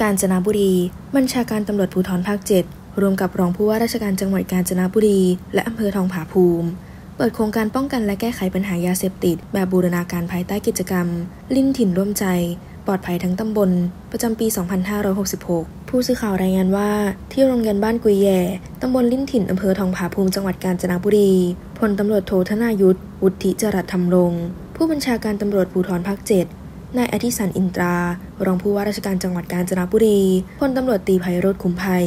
กาญจนบุรี บัญชาการตำรวจภูธรภาค 7 รวมกับรองผู้ว่าราชการจังหวัดกาญจนบุรี และอำเภอทองผาภูมิ เปิดโครงการป้องกันและแก้ไขปัญหายาเสพติด แบบบูรณาการภายใต้กิจกรรม ลิ้นถิ่นร่วมใจ ปลอดภัยทั้งตำบล ประจำปี 2566 ผู้สื่อข่าวรายงานว่า ที่โรงเรียนบ้านกุยแย่ตำบลลิ้นถิ่นอำเภอทองผาภูมิจังหวัดกาญจนบุรีพลตำรวจโทธนายุทธวุฒิจรัสธรรมรงผู้บัญชาการตำรวจภูธรภาค 7 นายอธิสันอินตรา รองผู้ว่าราชการจังหวัดกาญจนบุรี พลตำรวจตีไพโรธขุมภัย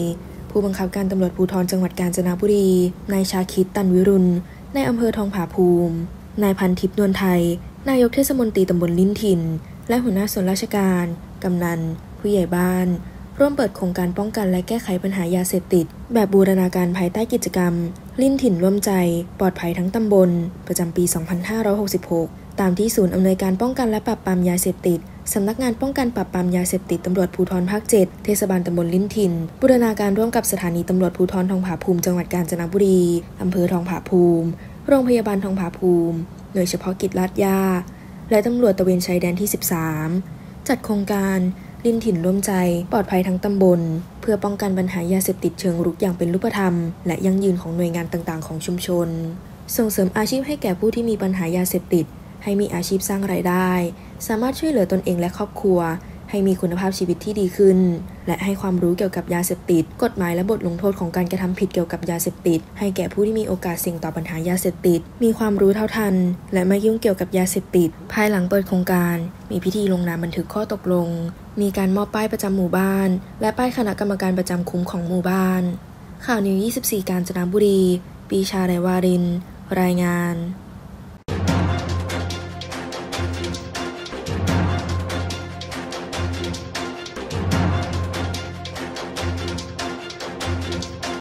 ผู้บังคับการตำรวจภูธรจังหวัดกาญจนบุรี นายชาคิดตันวิรุณ นายอำเภอทองผาภูมิ นายพันทิพย์นวลไทย นายกเทศมนตรีตำบลลิ้นถิ่น และหัวหน้าส่วนราชการ กำนัน ผู้ใหญ่บ้าน ร่วมเปิดโครงการป้องกันและแก้ไขปัญหายาเสพติด แบบบูรณาการภายใต้กิจกรรม ลิ้นถิ่นร่วมใจ ปลอดภัยทั้งตำบล ประจำปี 2566 ตามที่ศูนย์อำนวยการป้องกันและปราบปรามยาเสพติดสำนักงานป้องกันปราบปรามยาเสพติดตำรวจภูธรภาค 7 เทศบาลตำบลลิ้นถิ่น บูรณาการร่วมกับสถานีตำรวจภูธรทองผาภูมิจังหวัดกาญจนบุรีอำเภอทองผาภูมิ โรงพยาบาลทองผาภูมิ หน่วยเฉพาะกิจลาดยา และตำรวจตะเวนชายแดนที่ 13 จัดโครงการ ดิ้นถิ่นร่วมใจ ปลอดภัยทั้งตำบล เพื่อป้องกันปัญหายาเสพติดเชิงรุกอย่างเป็นรูปธรรม และยั่งยืนของหน่วยงานต่างๆ ของชุมชน ส่งเสริมอาชีพให้แก่ผู้ที่มีปัญหายาเสพติด ให้มีอาชีพสร้างไรายได้ สามารถช่วยเหลือตนเองและครอบครัว ให้มีคุณภาพชีวิตที่ดีขึ้น และให้ความรู้เกี่ยวกับยาเสพติด กฎหมายและบทลงโทษของการกระทำผิดเกี่ยวกับยาเสพติด ให้แก่ผู้ที่มีโอกาสเสี่ยงต่อปัญหายาเสพติด มีความรู้เท่าทัน และไม่ยุ่งเกี่ยวกับยาเสพติด ภายหลังเปิดโครงการ มีพิธีลงนามบันทึกข้อตกลง มีการมอบป้ายประจำหมู่บ้าน และป้ายคณะกรรมการประจำคุ้มของหมู่บ้าน ข่าวนิว 24 การจนบุรี ปีชาไรวาริน รายงาน